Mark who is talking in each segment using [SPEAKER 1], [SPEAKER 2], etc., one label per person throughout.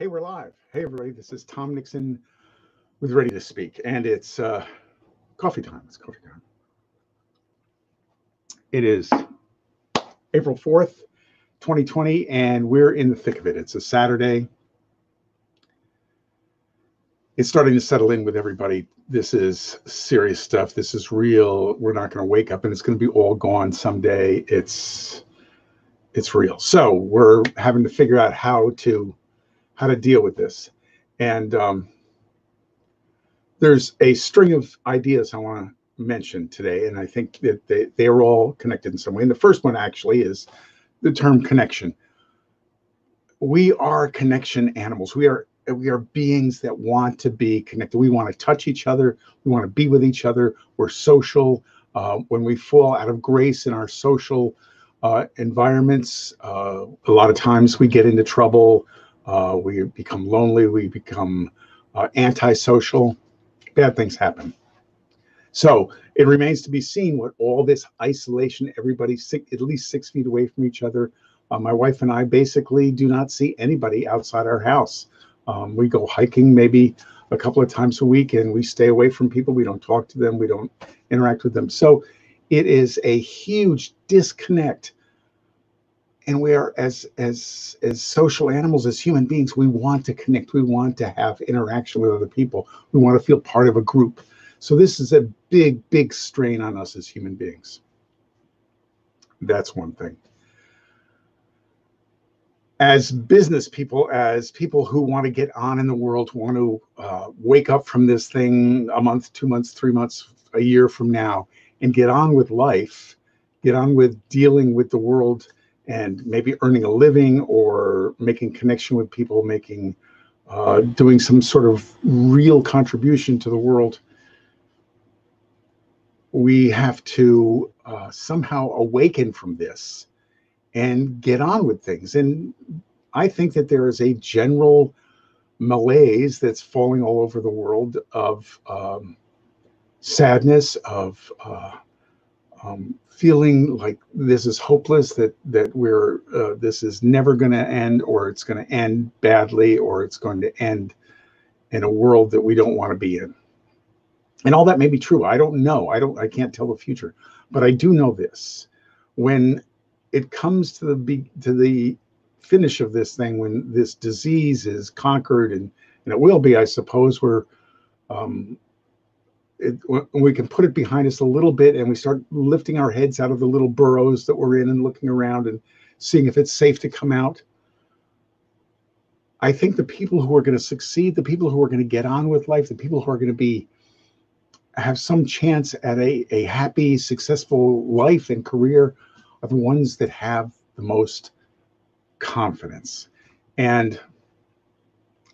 [SPEAKER 1] Hey, we're live. Hey, everybody. This is Tom Nixon with Ready to Speak, and it's uh, coffee time. It's coffee time. It is April 4th, 2020, and we're in the thick of it. It's a Saturday. It's starting to settle in with everybody. This is serious stuff. This is real. We're not going to wake up and it's going to be all gone someday. It's it's real. So we're having to figure out how to how to deal with this. And um, there's a string of ideas I want to mention today, and I think that they, they are all connected in some way. And the first one actually is the term connection. We are connection animals. We are we are beings that want to be connected. We want to touch each other. We want to be with each other. We're social. Uh, when we fall out of grace in our social uh, environments, uh, a lot of times we get into trouble. Uh, we become lonely. We become uh, antisocial. Bad things happen. So it remains to be seen what all this isolation, everybody six, at least six feet away from each other. Uh, my wife and I basically do not see anybody outside our house. Um, we go hiking maybe a couple of times a week and we stay away from people. We don't talk to them. We don't interact with them. So it is a huge disconnect and we are as as as social animals as human beings we want to connect. We want to have interaction with other people. We want to feel part of a group. So this is a big big strain on us as human beings. That's one thing. As business people as people who want to get on in the world want to uh, wake up from this thing a month two months three months a year from now and get on with life get on with dealing with the world and maybe earning a living or making connection with people, making uh, doing some sort of real contribution to the world, we have to uh, somehow awaken from this and get on with things. And I think that there is a general malaise that's falling all over the world of um, sadness, of uh, um, feeling like this is hopeless, that that we're uh, this is never going to end, or it's going to end badly, or it's going to end in a world that we don't want to be in. And all that may be true. I don't know. I don't. I can't tell the future, but I do know this: when it comes to the be, to the finish of this thing, when this disease is conquered, and and it will be, I suppose, we're um, it, we can put it behind us a little bit and we start lifting our heads out of the little burrows that we're in and looking around and seeing if it's safe to come out. I think the people who are going to succeed, the people who are going to get on with life, the people who are going to be have some chance at a, a happy, successful life and career are the ones that have the most confidence. And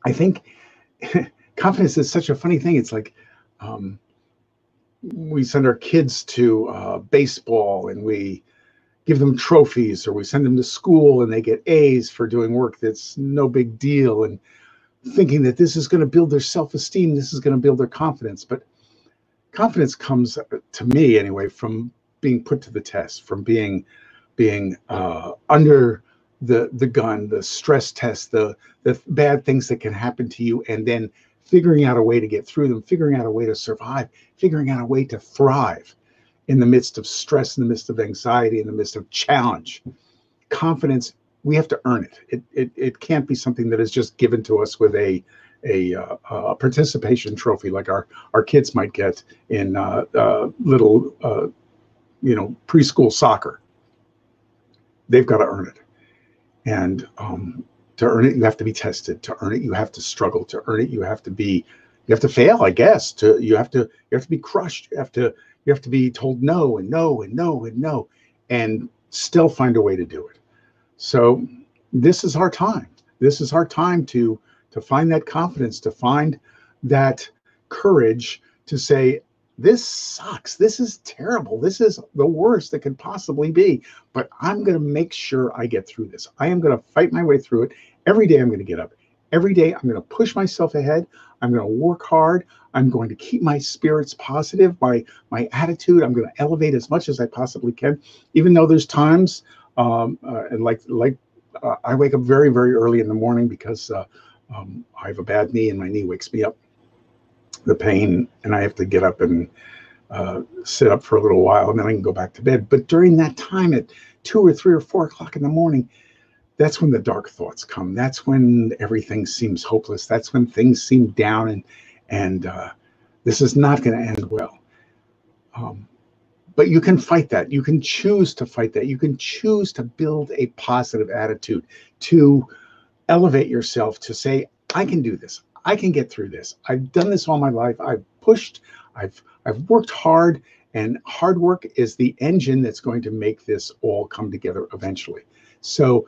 [SPEAKER 1] I think confidence is such a funny thing. It's like um, we send our kids to uh, baseball and we give them trophies or we send them to school and they get A's for doing work that's no big deal and thinking that this is going to build their self-esteem, this is going to build their confidence. But confidence comes to me anyway from being put to the test, from being being uh, under the the gun, the stress test, the the bad things that can happen to you, and then figuring out a way to get through them, figuring out a way to survive, figuring out a way to thrive in the midst of stress, in the midst of anxiety, in the midst of challenge. Confidence, we have to earn it. It, it, it can't be something that is just given to us with a, a, uh, a participation trophy like our, our kids might get in uh, uh, little, uh, you know, preschool soccer. They've got to earn it. And um, to earn it you have to be tested to earn it you have to struggle to earn it you have to be you have to fail i guess to you have to you have to be crushed you have to you have to be told no and no and no and no and still find a way to do it so this is our time this is our time to to find that confidence to find that courage to say this sucks. This is terrible. This is the worst that could possibly be. But I'm going to make sure I get through this. I am going to fight my way through it. Every day I'm going to get up. Every day I'm going to push myself ahead. I'm going to work hard. I'm going to keep my spirits positive, my my attitude. I'm going to elevate as much as I possibly can, even though there's times um, uh, and like like uh, I wake up very very early in the morning because uh, Um, I have a bad knee and my knee wakes me up, the pain, and I have to get up and uh, sit up for a little while and then I can go back to bed. But during that time at two or three or four o'clock in the morning, that's when the dark thoughts come. That's when everything seems hopeless. That's when things seem down and and uh, this is not going to end well. Um, but you can fight that. You can choose to fight that. You can choose to build a positive attitude, to elevate yourself, to say, I can do this. I can get through this. I've done this all my life. I've pushed. I've I've worked hard, and hard work is the engine that's going to make this all come together eventually. So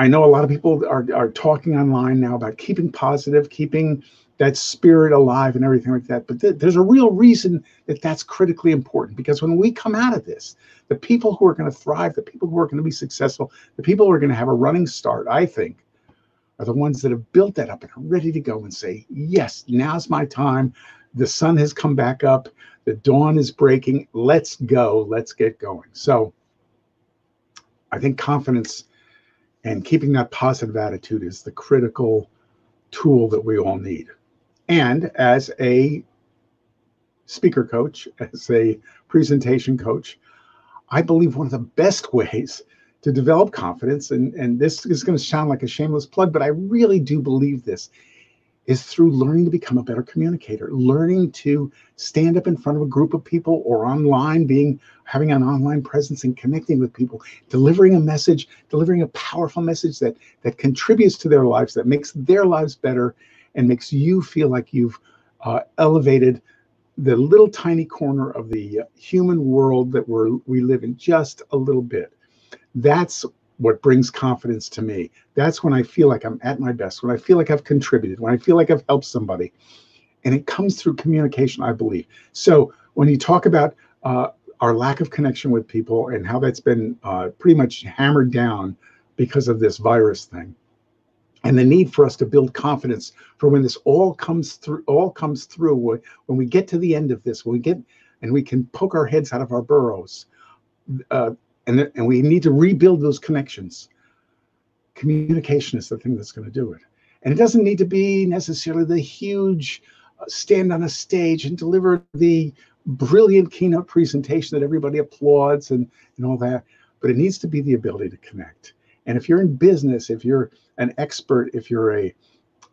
[SPEAKER 1] I know a lot of people are, are talking online now about keeping positive, keeping that spirit alive and everything like that. But th- there's a real reason that that's critically important because when we come out of this, the people who are going to thrive, the people who are going to be successful, the people who are going to have a running start, I think, are the ones that have built that up and are ready to go and say, yes, now's my time. The sun has come back up. The dawn is breaking. Let's go. Let's get going. So I think confidence and keeping that positive attitude is the critical tool that we all need. And as a speaker coach, as a presentation coach, I believe one of the best ways to develop confidence, and, and this is going to sound like a shameless plug, but I really do believe this, is through learning to become a better communicator, learning to stand up in front of a group of people or online, being having an online presence and connecting with people, delivering a message, delivering a powerful message that that contributes to their lives, that makes their lives better, and makes you feel like you've uh, elevated the little tiny corner of the human world that we're we live in just a little bit. That's what brings confidence to me. That's when I feel like I'm at my best, when I feel like I've contributed, when I feel like I've helped somebody. And it comes through communication, I believe. So when you talk about uh, our lack of connection with people and how that's been uh, pretty much hammered down because of this virus thing, and the need for us to build confidence for when this all comes through, all comes through. When we get to the end of this, when we get and we can poke our heads out of our burrows. Uh, and, and we need to rebuild those connections. Communication is the thing that's going to do it. And it doesn't need to be necessarily the huge uh, stand on a stage and deliver the brilliant keynote presentation that everybody applauds and, and all that. But it needs to be the ability to connect. And if you're in business, if you're an expert, if you're a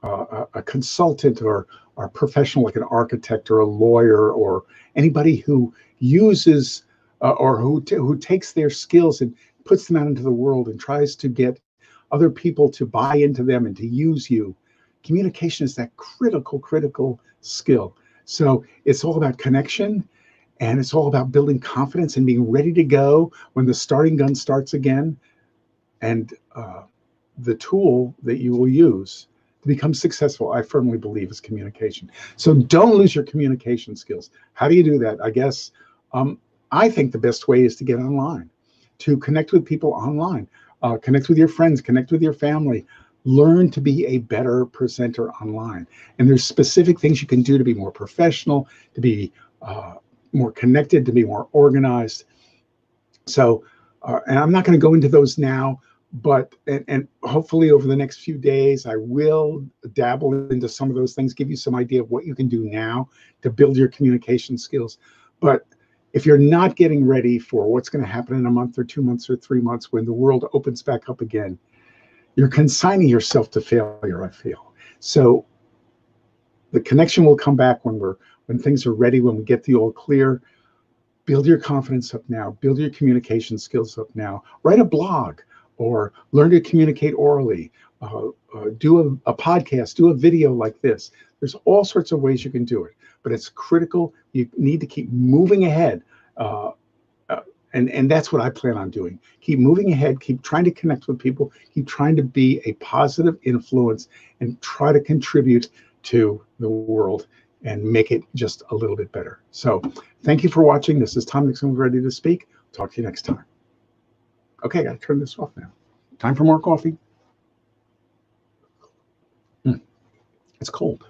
[SPEAKER 1] uh, a consultant or, or a professional like an architect or a lawyer or anybody who uses uh, or who t- who takes their skills and puts them out into the world and tries to get other people to buy into them and to use you. Communication is that critical, critical skill. So it's all about connection and it's all about building confidence and being ready to go when the starting gun starts again. And uh, the tool that you will use to become successful, I firmly believe, is communication. So don't lose your communication skills. How do you do that? I guess um, I think the best way is to get online, to connect with people online, uh, connect with your friends, connect with your family, learn to be a better presenter online. And there's specific things you can do to be more professional, to be uh, more connected, to be more organized. So, uh, and I'm not going to go into those now, but and, and hopefully over the next few days, I will dabble into some of those things, give you some idea of what you can do now to build your communication skills. But if you're not getting ready for what's going to happen in a month or two months or three months when the world opens back up again, you're consigning yourself to failure, I feel. So the connection will come back when we're when things are ready, when we get the all clear. Build your confidence up now, build your communication skills up now. Write a blog or learn to communicate orally. Uh, uh, do a, a podcast, do a video like this. There's all sorts of ways you can do it but it's critical. You need to keep moving ahead. Uh, uh, and, and that's what I plan on doing. Keep moving ahead, keep trying to connect with people, keep trying to be a positive influence and try to contribute to the world and make it just a little bit better. So thank you for watching. This is Tom Nixon ready to speak. Talk to you next time. Okay, I gotta turn this off now. Time for more coffee. Mm. It's cold.